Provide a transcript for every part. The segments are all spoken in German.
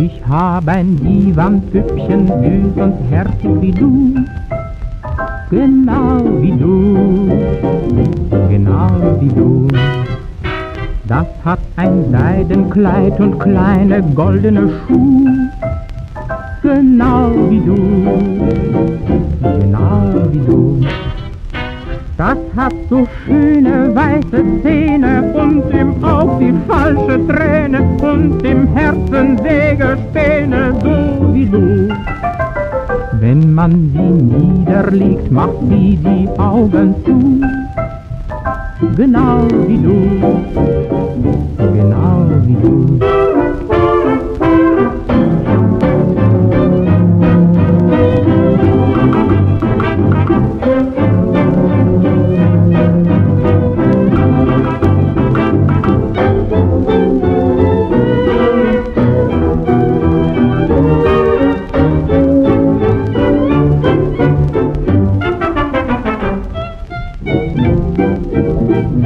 Ich hab ein Divan-Püppchen, süß und herzig wie du. Genau wie du, genau wie du. Das hat ein Seidenkleid und kleine goldene Schuhe. Genau wie du, genau wie du. Das hat so schöne weiße Zähne und im Aug die falsche Träne und im Herzen Sägespäne, so wie du. Wenn man sie niederlegt, macht sie die Augen zu. Genau wie du,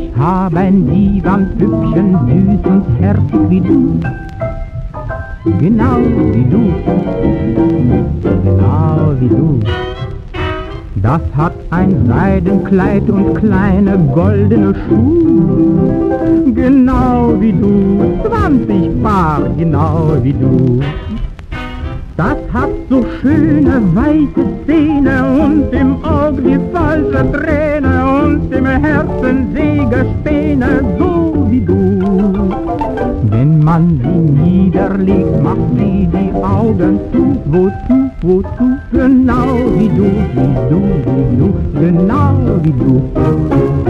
Ich hab ein Divan-Püppchen, süß und herzig wie du. Genau wie du, genau wie du. Das hat ein Seidenkleid und kleine goldene Schuhe. Genau wie du, 20 Paar, genau wie du. Das hat so schöne weiße Zähne und im Aug die falsche Träne und im Herzen Wenn man sie niederlegt, macht sie die Augen zu, wozu, wozu, genau wie du, wie du, wie du, genau wie du.